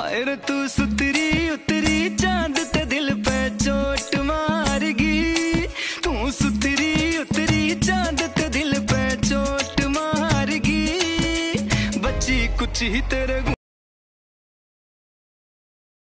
हाय तू सुतरी उतरी, चाँद ते दिल पे चोट मारगी। तू सुतरी उतरी, चाँद ते दिल पे चोट मारगी। बच्ची कुछ ही तेरे